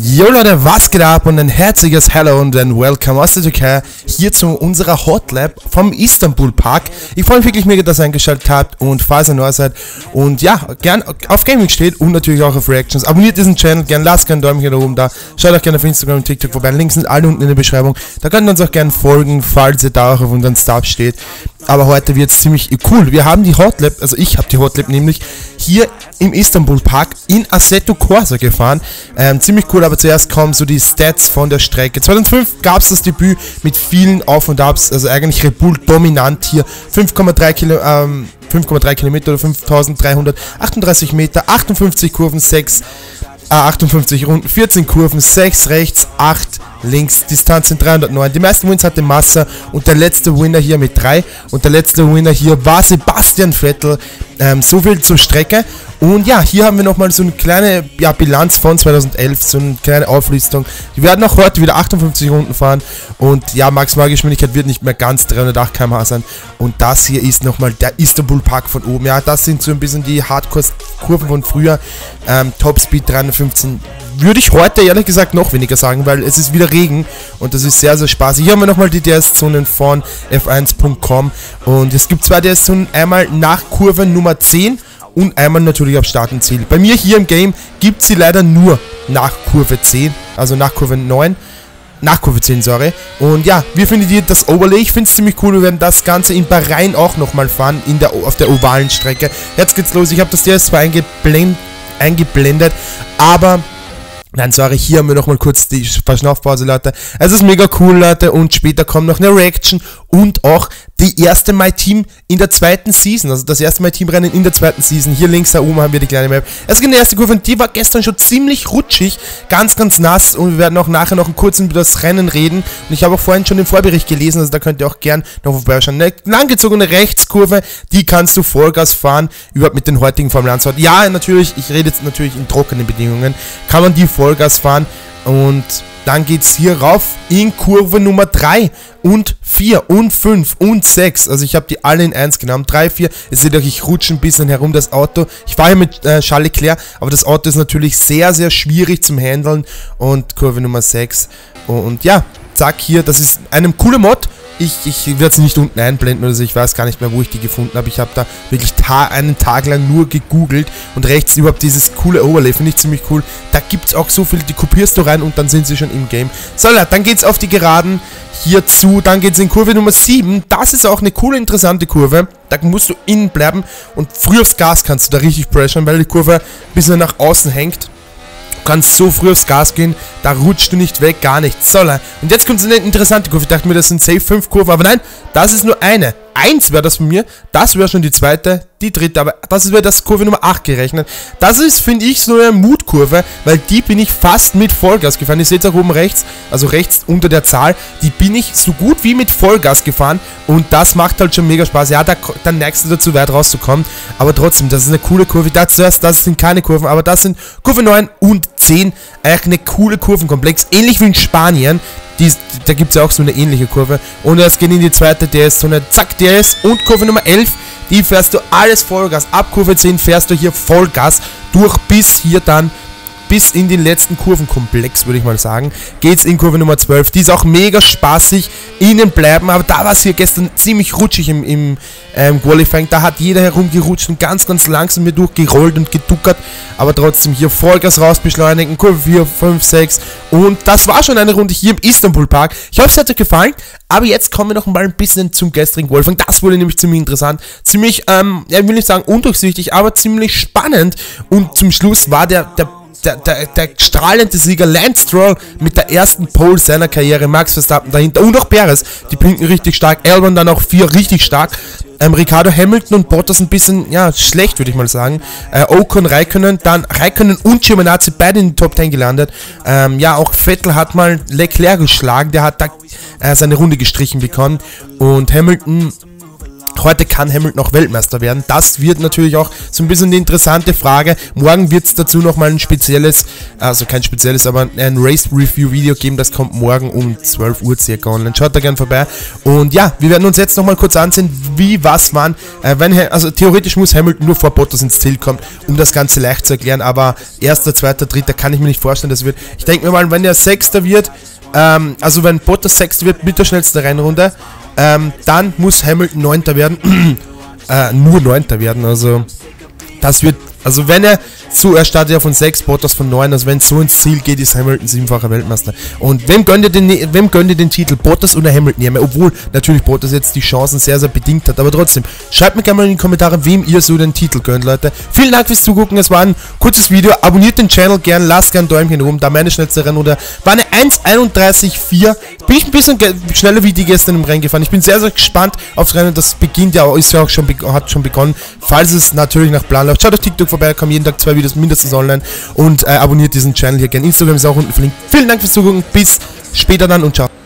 Jo Leute, was geht ab und ein herzliches Hello und ein Welcome aus der Türkei hier zu unserer Hot Lab vom Istanbul Park. Ich freue mich wirklich mega, dass ihr eingeschaltet habt und falls ihr neu seid und ja, gern auf Gaming steht und natürlich auch auf Reactions. Abonniert diesen Channel, gern lasst gerne ein Däumchen da oben da. Schaut auch gerne auf Instagram und TikTok vorbei. Links sind alle unten in der Beschreibung. Da könnt ihr uns auch gerne folgen, falls ihr da auch auf unseren Stuff steht. Aber heute wird es ziemlich cool. Wir haben die Hot Lab, also ich habe die Hot Lab nämlich hier im Istanbul Park in Assetto Corsa gefahren. Ähm, ziemlich cool, aber zuerst kommen so die Stats von der Strecke. 2005 gab es das Debüt mit vielen Auf- und Abs, also eigentlich Red Bull dominant hier. 5,3 Kilo, ähm, 5,3 Kilometer oder 5338 Meter, 58 Kurven, 6, äh, 58 Runden, 14 Kurven, 6 rechts, 8 links, Distanz sind 309. Die meisten Wins hatte Massa und der letzte Winner hier mit 3 und der letzte Winner hier war Sebastian Vettel. Ähm, so viel zur Strecke. Und ja, hier haben wir nochmal so eine kleine ja, Bilanz von 2011, so eine kleine Auflistung. Wir werden auch heute wieder 58 Runden fahren und ja, Maximalgeschwindigkeit wird nicht mehr ganz 308 km/h sein. Und das hier ist nochmal der Istanbul Park von oben. Ja, das sind so ein bisschen die Hardcore-Kurven von früher. Ähm, Topspeed 315 würde ich heute ehrlich gesagt noch weniger sagen, weil es ist wieder Regen und das ist sehr, sehr spaßig. Hier haben wir nochmal die DS-Zonen von f1.com und es gibt zwei DS-Zonen, einmal nach Kurve Nummer 10 und einmal natürlich auf Start und Ziel. Bei mir hier im Game gibt sie leider nur nach Kurve 10, also nach Kurve 9. Nach Kurve 10, sorry. Und ja, wie findet ihr das Overlay? Ich finde es ziemlich cool. Wir werden das Ganze in Bahrain auch nochmal fahren, in der, auf der ovalen Strecke. Jetzt geht's los. Ich habe das DS2 eingeblend, eingeblendet, aber Nein, sorry, hier haben wir nochmal kurz die Verschnaufpause, Leute. Es ist mega cool, Leute, und später kommt noch eine Reaction und auch die erste My Team in der zweiten Season, also das erste My Team Rennen in der zweiten Season. Hier links da oben haben wir die kleine Map. Es geht in die erste Kurve und die war gestern schon ziemlich rutschig, ganz, ganz nass und wir werden auch nachher noch kurzen über das Rennen reden. Und ich habe auch vorhin schon den Vorbericht gelesen, also da könnt ihr auch gern noch vorbeischauen. Eine langgezogene Rechtskurve, die kannst du Vollgas fahren, überhaupt mit den heutigen Formel 1 Ja, natürlich, ich rede jetzt natürlich in trockenen Bedingungen, kann man die Vollgas fahren und dann geht es hier rauf in Kurve Nummer 3 und 4 und 5 und 6. Also ich habe die alle in 1 genommen. 3, 4. Ihr seht euch, ich rutsche ein bisschen herum das Auto. Ich fahre hier mit äh, Charles Leclerc, aber das Auto ist natürlich sehr, sehr schwierig zum Handeln. Und Kurve Nummer 6. Und ja, zack hier, das ist eine coole Mod. Ich, ich werde sie nicht unten einblenden oder so, ich weiß gar nicht mehr, wo ich die gefunden habe. Ich habe da wirklich ta einen Tag lang nur gegoogelt und rechts überhaupt dieses coole Overlay, finde ich ziemlich cool. Da gibt es auch so viel, die kopierst du rein und dann sind sie schon im Game. So, dann geht's auf die Geraden hierzu, dann geht's in Kurve Nummer 7. Das ist auch eine coole, interessante Kurve. Da musst du innen bleiben und früh aufs Gas kannst du da richtig pressern, weil die Kurve ein bisschen nach außen hängt kannst so früh aufs Gas gehen, da rutscht du nicht weg, gar nichts. So, und jetzt kommt eine interessante Kurve. Ich dachte mir, das sind safe 5 Kurven, aber nein, das ist nur eine. Eins wäre das von mir, das wäre schon die zweite, die dritte, aber das wäre das Kurve Nummer 8 gerechnet. Das ist, finde ich, so eine Mutkurve, weil die bin ich fast mit Vollgas gefahren. Ihr seht es auch oben rechts, also rechts unter der Zahl, die bin ich so gut wie mit Vollgas gefahren und das macht halt schon mega Spaß. Ja, da, dann neigst du dazu weit rauszukommen, aber trotzdem, das ist eine coole Kurve. Das, das, das sind keine Kurven, aber das sind Kurve 9 und 10, eigentlich eine coole Kurvenkomplex, ähnlich wie in Spanien. Die, da gibt es ja auch so eine ähnliche Kurve. Und es geht in die zweite DS-Zone. Zack, DS und Kurve Nummer 11. Die fährst du alles Vollgas. Ab Kurve 10 fährst du hier Vollgas durch bis hier dann bis in den letzten Kurvenkomplex, würde ich mal sagen, geht es in Kurve Nummer 12. Die ist auch mega spaßig, innen bleiben, aber da war es hier gestern ziemlich rutschig im, im ähm, Qualifying. Da hat jeder herumgerutscht und ganz, ganz langsam hier durchgerollt und geduckert, aber trotzdem hier Vollgas raus beschleunigen, Kurve 4, 5, 6 und das war schon eine Runde hier im Istanbul Park. Ich hoffe, es hat euch gefallen, aber jetzt kommen wir noch mal ein bisschen zum gestrigen Qualifying. Das wurde nämlich ziemlich interessant, ziemlich, ähm, ja, ich will nicht sagen undurchsichtig, aber ziemlich spannend und zum Schluss war der, der der, der, der, strahlende Sieger Lance Stroll mit der ersten Pole seiner Karriere, Max Verstappen dahinter und auch Perez, die pinken richtig stark, Albon dann auch vier richtig stark, ähm, Ricardo Hamilton und Bottas ein bisschen, ja, schlecht würde ich mal sagen, äh, Ocon, Raikkonen, dann Raikkonen und Giovinazzi beide in den Top 10 gelandet, ähm, ja, auch Vettel hat mal Leclerc geschlagen, der hat da äh, seine Runde gestrichen bekommen. Und Hamilton Heute kann Hamilton auch Weltmeister werden. Das wird natürlich auch so ein bisschen eine interessante Frage. Morgen wird es dazu nochmal ein spezielles, also kein spezielles, aber ein Race Review Video geben. Das kommt morgen um 12 Uhr circa online. Schaut da gerne vorbei. Und ja, wir werden uns jetzt nochmal kurz ansehen, wie was wann. Äh, wenn, also theoretisch muss Hamilton nur vor Bottas ins Ziel kommen, um das Ganze leicht zu erklären. Aber erster, zweiter, dritter kann ich mir nicht vorstellen, dass wird. Ich denke mir mal, wenn er Sechster wird, ähm, also wenn Bottas Sechster wird mit der schnellsten Rennrunde, ähm, dann muss Hamilton Neunter werden. äh, nur Neunter werden. Also das wird also wenn er so, er startet ja von 6, Bottas von 9, also wenn es so ins Ziel geht, ist Hamilton siebenfacher Weltmeister. Und wem gönnt ihr den, wem gönnt ihr den Titel? Bottas oder Hamilton? Ja, obwohl natürlich Bottas jetzt die Chancen sehr, sehr bedingt hat, aber trotzdem, schreibt mir gerne mal in die Kommentare, wem ihr so den Titel gönnt, Leute. Vielen Dank fürs Zugucken, es war ein kurzes Video, abonniert den Channel gern, lasst gern ein Däumchen oben, da meine schnellste Rennrunde war eine 1.31.4, bin ich ein bisschen schneller wie die gestern im Rennen gefahren. Ich bin sehr, sehr gespannt aufs Rennen, das beginnt ja, ist ja auch schon, hat schon begonnen, falls es natürlich nach Plan läuft. Schaut auf TikTok vorbei, jeden Tag zwei Videos mindestens online und äh, abonniert diesen Channel hier gerne. Instagram ist auch unten verlinkt. Vielen Dank fürs Zugucken, bis später dann und ciao.